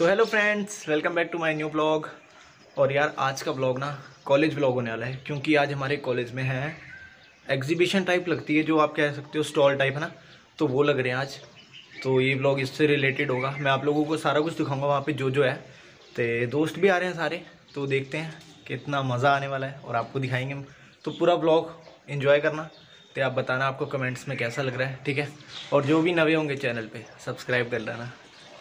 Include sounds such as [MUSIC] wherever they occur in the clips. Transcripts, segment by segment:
So hello friends welcome back to my new blog और यार, आज का ब्लॉग ना कॉलेज ब्लॉग होने वाला है, क्योंकि आज हमारे कॉलेज में है एग्जीबिशन टाइप लगती है, जो आप कह सकते हो स्टॉल टाइप है ना? तो वो लग रहे हैं आज। तो ये ब्लॉग इससे रिलेटेड होगा। मैं आप लोगों को सारा कुछ दिखाऊँगा वहाँ पे, जो जो है। तो दोस्त भी आ रहे हैं सारे तो देखते हैं कितना मज़ा आने वाला है, और आपको दिखाएँगे हम। तो पूरा ब्लॉग इन्जॉय करना। तो आप बताना आपको कमेंट्स में कैसा लग रहा है, ठीक है? और जो भी नवे होंगे चैनल पे सब्सक्राइब कर लेना,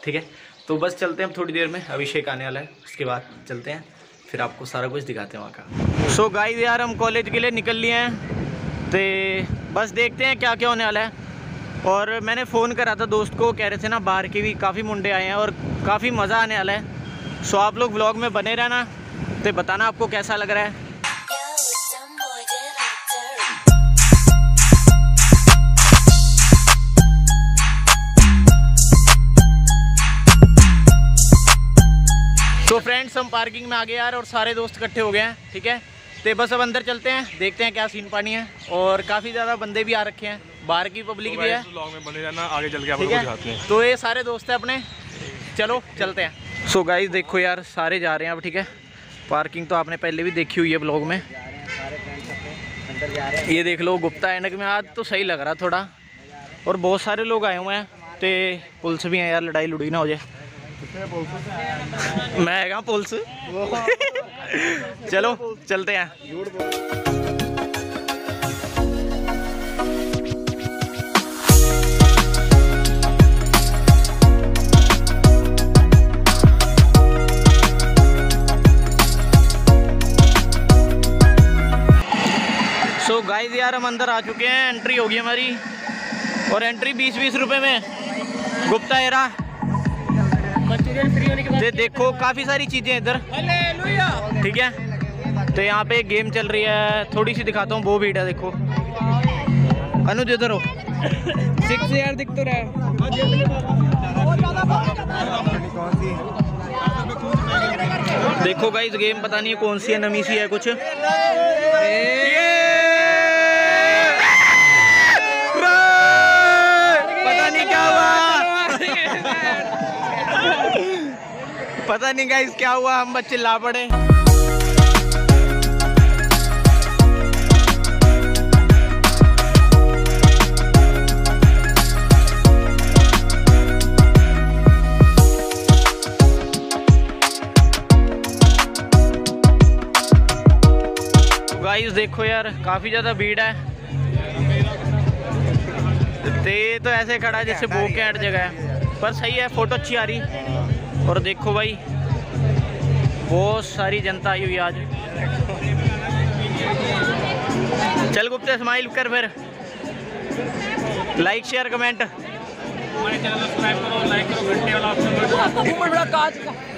ठीक है? तो बस चलते हैं थोड़ी देर में, अभिषेक आने वाला है, उसके बाद चलते हैं, फिर आपको सारा कुछ दिखाते हैं वहाँ का। सो so गाइस यार, हम कॉलेज के लिए निकल लिए हैं तो बस देखते हैं क्या क्या होने वाला है। और मैंने फ़ोन करा था दोस्त को, कह रहे थे ना, बाहर के भी काफ़ी मुंडे आए हैं और काफ़ी मज़ा आने वाला है। सो आप लोग ब्लॉग में बने रहना तो बताना आपको कैसा लग रहा है। तो फ्रेंड्स हम पार्किंग में आ गए यार और सारे दोस्त इकट्ठे हो गए हैं ठीक है? तो बस अब अंदर चलते हैं देखते हैं क्या सीन पानी है। और काफ़ी ज़्यादा बंदे भी आ रखे हैं बाहर की पब्लिक भी है। में बने रहना आगे चल के ठीक है? तो ये सारे दोस्त हैं अपने। चलो चलते हैं। सो गाइस देखो यार सारे जा रहे हैं अब ठीक है? पार्किंग तो आपने पहले भी देखी हुई है ब्लॉग में। ये देख लो गुप्ता एनक में आज तो सही लग रहा थोड़ा। और बहुत सारे लोग आए हुए हैं तो पुलिस भी हैं यार लड़ाई लुड़ी ना हो जाए। मैं कहा पुलिस। चलो, चलते हैं। सो so गाइस यार, हम अंदर आ चुके हैं। एंट्री होगी हमारी। और एंट्री बीस बीस रुपए में। गुप्ता एरा मटेरियल फ्री होने के बाद देखो काफ़ी सारी चीज़ें इधर। ठीक है? तो यहाँ पे गेम चल रही है। थोड़ी सी दिखाता हूँ वो भीड़ है देखो। अनुज इधर हो। सिक्स यार दिख तो रहा है। देखो गाइस गेम पता नहीं कौन सी है नमी सी है कुछ। पता नहीं गाइस क्या हुआ? हम बच्चे ला पड़े। गाइस देखो यार काफ़ी ज़्यादा भीड़ है। ते तो ऐसे खड़ा है जैसे बो के हट जगह है। पर सही है फ़ोटो अच्छी आ रही। और देखो भाई, बहुत सारी जनता आई हुई आज। चल गुप्ते स्माइल कर फिर। लाइक शेयर कमेंट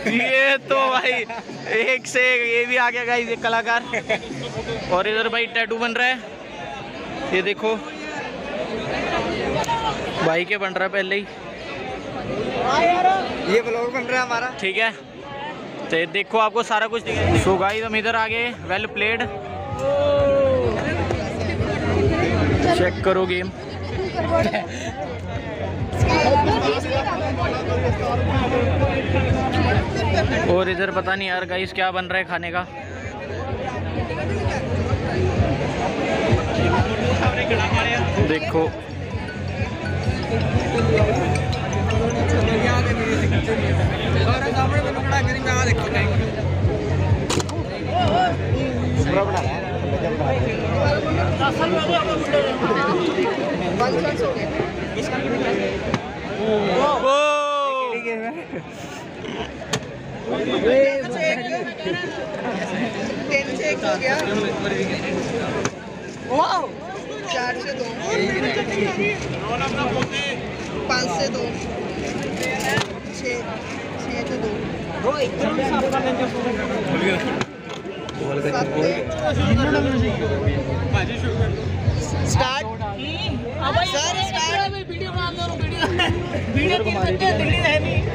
ये तो भाई, एक से ये भी आ गया गाइस एक कलाकार। और इधर भाई टैटू बन रहा है। ये देखो, भाई के बन रहा है पहले ही। ये ब्लॉग बन रहा है हमारा। ठीक है। तो देखो आपको सारा कुछ सो गाइस हम इधर आ गए वेल प्लेड चेक करो गेम और इधर पता नहीं यार गाइस क्या बन रहा है खाने का। देखो। चार से दो पाँच से दो छः छः से दो स्टार्ट सर स्टार्ट वीडियो बना दो वीडियो वीडियो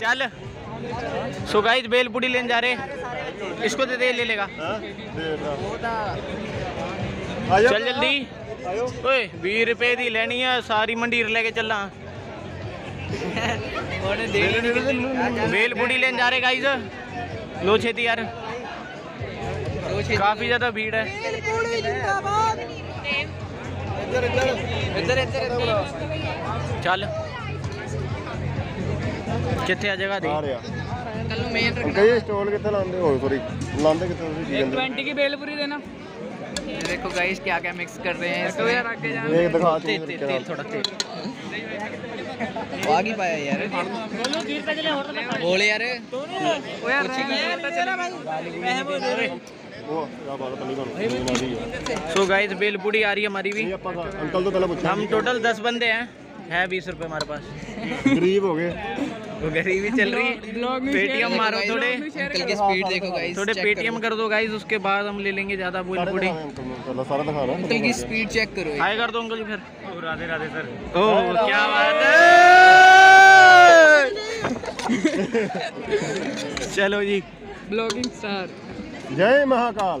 चल। सो गाइस बेल पूड़ी लेने जा रहे इसको दे दे ले लेगा। चल जल्दी। ओए 20 रुपए दी लेनी है सारी मंडीर लेके चलना बेल पूड़ी लेने जा रहे गाइस लो छेती यार काफी ज्यादा भीड़ है ਚੱਲ ਕਿੱਥੇ ਆ ਜਗ੍ਹਾ ਦੇ ਆ ਰਿਹਾ ਅੰਕਲ ਜੀ ਸਟੋਲ ਕਿੱਥੇ ਲਾਉਂਦੇ ਹੋ ਸੌਰੀ ਲਾਉਂਦੇ ਕਿੱਥੇ ਤੁਸੀਂ ਕੀ ਕਹਿੰਦੇ ट्वेंटी की बेलपुरी देना देखो गाइस क्या क्या मिक्स कर रहे हैं। तो इसमें ये देखो आते तेल तेल थोड़ा तेल। भाग ही पाया यार। बोलो गिर तक ले और पे बोले यार ओ यार पता तो चला भाई। मैं वो दे रहे सो गाइस बेलपुड़ी आ रही है हमारी भी। अंकल तो पहले हम टोटल दस बंदे हैं। है बीस रुपए हमारे पास। गरीब हो गए। तो गरीबी चल रही है। पेटीएम मारो थोड़े। स्पीड देखो गाइस थोड़े पेटीएम कर। दो गाइस उसके बाद हम ले लेंगे ज़्यादा बोल पूरी अंकल की स्पीड चेक करो। हाई कर दो अंकल फिर। राधे राधे सर। ओ क्या बात है। [LAUGHS] चलो जी। ब्लॉगिंग स्टार जय महाकाल।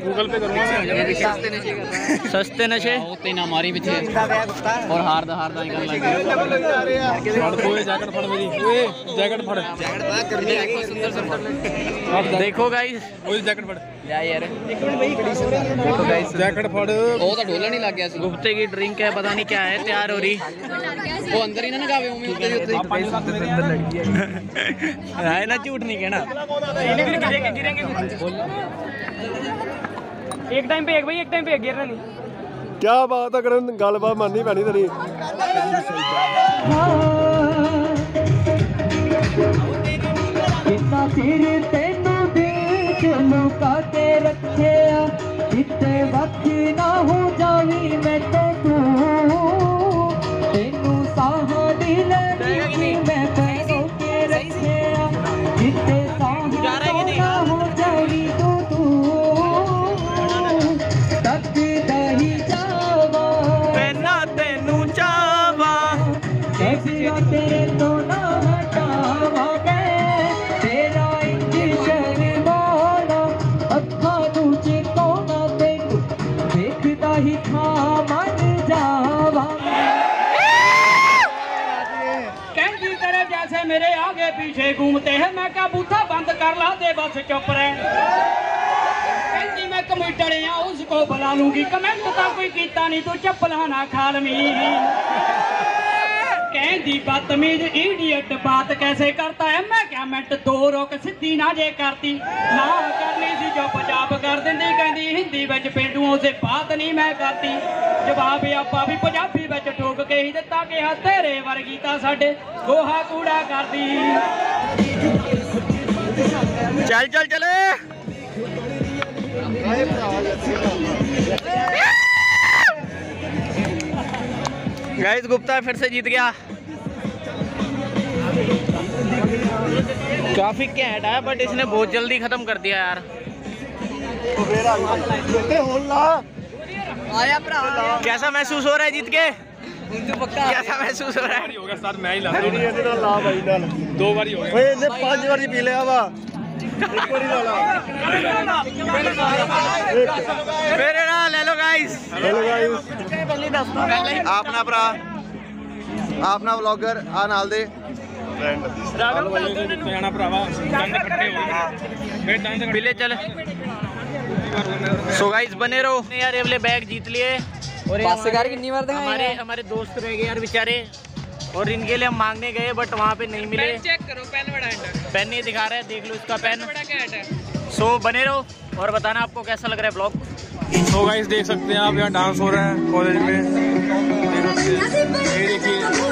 गूगल पे करूँगा सस्ते नशे तीन हमारी भी थे और हार दा हार दा निकल लगे फड़ को जैकेट फड़ मेरी। ओए जैकेट फड़। अब देखो गाइस ओए जैकेट फड़। या यार। देखो गाइस जैकेट फड़। ओ तो ढोला नहीं लग गया गुप्ते की ड्रिंक है पता नहीं क्या है तैयार हो रही। वो अंदर ही ना गावे उम्मीद होते होते है। ना झूठ नहीं कहना। गिरेंगे गिरेंगे ਇੱਕ ਟਾਈਮ पे एक भाई एक टाइम पे एक गिरना नहीं ਕੀ ਬਾਤ ਹੈ ਕਰਨ ਗੱਲਬਾਤ ਮੰਨਣੀ ਪੈਣੀ ਤੇਰੀ ਕਿੰਨਾ ਚਿਰ ਤੈਨੂੰ ਦੇਖ ਲੁਕਾ ਕੇ ਰੱਖਿਆ ਕਿਤੇ ਵੱਖ ਨਾ ਹੋ ਜਾਵੀ ਕਰ ਲਾ ਤੇ ਬਸ ਚੁੱਪ ਰਹਿ। ਕਹਿੰਦੀ ਮੈਂ ਕਮੈਂਟਰ ਆ, ਉਸ ਕੋ ਬੁਲਾ ਲੂੰਗੀ। ਕਮੈਂਟ ਤਾਂ ਕੋਈ ਕੀਤਾ ਨਹੀਂ, ਤੂੰ ਚੱਪਲਾਂ ਨਾ ਖਾ ਕਹਿੰਦੀ ਬਦਤਮੀਜ਼ ਇਡੀਅਟ ਬਾਤ ਕੈਸੇ ਕਰਤਾ ਹੈ ਮੈਂ ਕਿਹਾ ਮਿੰਟ, ਦੋ ਰੁਕ ਸਿੱਧੀ ਨਾ ਜੇ ਕਰਤੀ। ਨਾ ਕਰਨੀ ਸੀ ਜੋ ਪੰਜਾਬ ਕਰ ਦਿੰਦੀ। ਕਹਿੰਦੀ ਹਿੰਦੀ ਵਿੱਚ ਪਿੰਡੂਆਂ ਉਸੇ ਬਾਤ ਨਹੀਂ ਮੈਂ ਕਰਤੀ। ਜਵਾਬ ਆਪਾਂ ਵੀ ਪੰਜਾਬੀ ਵਿੱਚ ਠੋਕ ਕੇ ਹੀ ਦਿੱਤਾ ਕਿ ਤੇਰੇ ਵਰਗੀ ਤਾਂ ਸਾਡੇ ਗੋਹਾ ਕੂੜਾ ਕਰਦੀ। चल चल चले। गाइस गुप्ता फिर से जीत गया। काफ़ी कैट है बट इसने बहुत जल्दी खत्म कर दिया यार। कैसा महसूस हो रहा है जीत के? कैसा महसूस हो रहा है ਹੋ ਗਿਆ ਸਰ ਮੈਂ ਹੀ ਲਾ ਨਹੀਂ ਇਹਦੇ ਨਾਲ ਲਾ ਬਾਈ ਨਾਲ ਦੋ ਵਾਰੀ ਹੋ ਗਿਆ ਓਏ ਇਹਨੇ ਪੰਜ ਵਾਰੀ ਪੀ ਲਿਆ ਵਾ ਇੱਕ ਵਾਰੀ ਲਾ ਲਾ मेरे ना ले लो गाइस ਚਲੋ ਗਾਇਸ ਆਪਣਾ ਭਰਾ ਆਪਣਾ ਵਲੌਗਰ ਆ ਨਾਲ ਦੇ ਜਾਣਾ ਭਰਾਵਾ ਦੰਦ ਕੱਟੇ ਹੋ ਗਏ ਮੇਰੇ ਦੰਦ ਕੱਟੇ पीले चल सो गाइस बने रहो यार ये वाले बैग जीत लिए और शिकार कितनी हमारे हमारे दोस्त रह गए यार बेचारे। और इनके लिए हम मांगने गए बट वहाँ पे नहीं मिले। पेन चेक करो पेन बड़ा है। पेन नहीं दिखा रहे देख लो इसका पेन। सो बने रहो और बताना आपको कैसा लग रहा है ब्लॉग सो गाइस देख सकते हैं आप यहाँ डांस हो रहा है कॉलेज में। ये देखिए।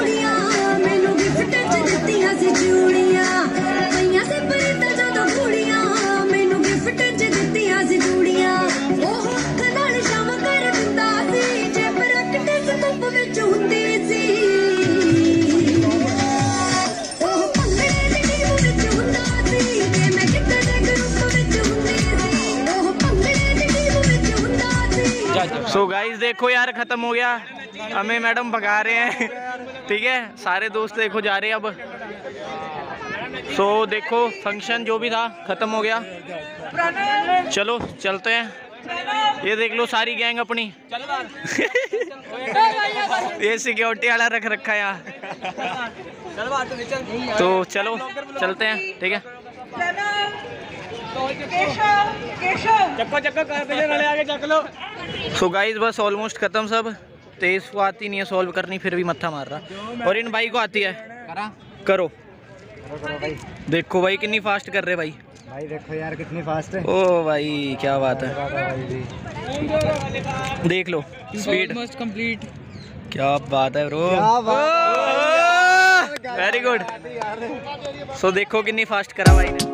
सो गाइस देखो यार खत्म हो गया। हमें मैडम भगा रहे हैं। ठीक है? सारे दोस्त देखो जा रहे हैं अब। सो so, देखो फ़ंक्शन जो भी था खत्म हो गया। चलो चलते हैं। ये देख लो सारी गैंग अपनी। ये सिक्योरिटी वाला रख रखा है यहाँ तो चलो चलते हैं। ठीक है? सो गाइस बस ऑलमोस्ट खत्म सब। तेज को आती नहीं है सॉल्व करनी फिर भी मत्था मार रहा। और इन भाई को आती है। करो। देखो भाई कितनी फास्ट कर रहे भाई। भाई देखो यार कितनी फास्ट है। ओ भाई क्या बात है। देख लो स्पीड कंप्लीट क्या बात है ब्रो वेरी गुड सो देखो कितनी फास्ट करा भाई ने।